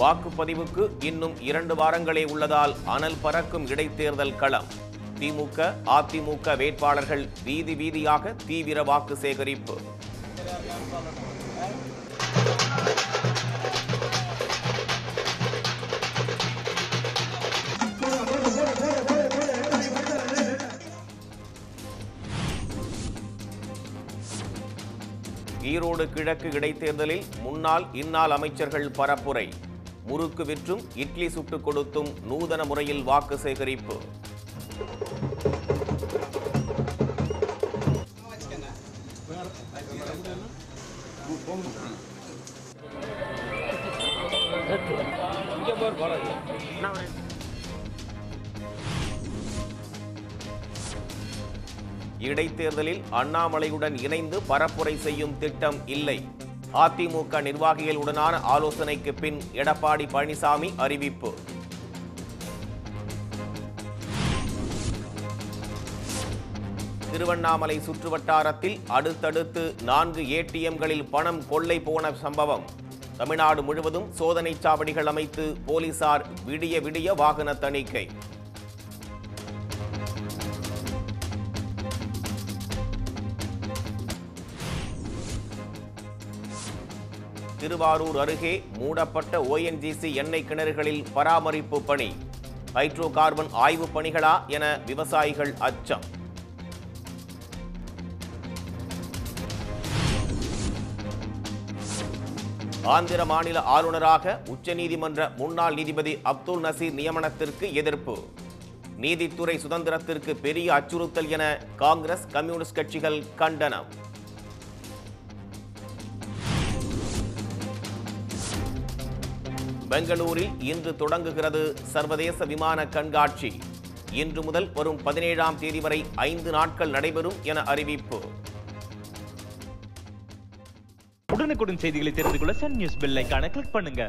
வாக்குப்பதிவுக்கு இன்னும் இரண்டு வாரங்களே உள்ளதால் அனல் பறக்கும் இடைத்தேர்தல் களம். திமுக அதிமுக வேட்பாளர்கள் வீதி வீதியாக தீவிர வாக்கு சேகரிப்பு. ஈரோடு கிழக்கு இடைத்தேர்தலில் முன்னாள் இந்நாள் அமைச்சர்கள் பரப்புரை. முறுக்கு விற்றும் இட்லி சுட்டுக் கொடுத்தும் நூதன முறையில் வாக்கு சேகரிப்பு. இடைத்தேர்தலில் அண்ணாமலையுடன் இணைந்து பரப்புரை செய்யும் திட்டம் இல்லை. அதிமுக நிர்வாகிகளுடனான ஆலோசனைக்கு பின் எடப்பாடி பழனிசாமி அறிவிப்பு. திருவண்ணாமலை சுற்றுவட்டாரத்தில் அடுத்தடுத்து நான்கு ஏடிஎம்களில் பணம் கொள்ளை போன சம்பவம். தமிழ்நாடு முழுவதும் சோதனை சாவடிகள் அமைத்து போலீசார் விடிய விடிய வாகன தணிக்கை. திருவாரூர் அருகே மூடப்பட்ட ஓஎன்ஜிசி எண்ணெய் கிணறுகளில் பராமரிப்பு பணி. ஹைட்ரோ கார்பன் ஆய்வு பணிகளா என விவசாயிகள் அச்சம். ஆந்திர மாநில ஆளுநராக உச்சநீதிமன்ற முன்னாள் நீதிபதி அப்துல் நசீர் நியமனத்திற்கு எதிர்ப்பு. நீதித்துறை சுதந்திரத்திற்கு பெரிய அச்சுறுத்தல் என காங்கிரஸ் கம்யூனிஸ்ட் கட்சிகள் கண்டனம். பெங்களூரில் இன்று தொடங்குகிறது சர்வதேச விமான கண்காட்சி. இன்று முதல் வரும் பதினேழாம் தேதி வரை ஐந்து நாட்கள் நடைபெறும் என அறிவிப்பு. உடனுக்குடன் செய்திகளை தெரிந்து கொள்ள சன் நியூஸ் பெல்லைக்கான கிளிக் பண்ணுங்க.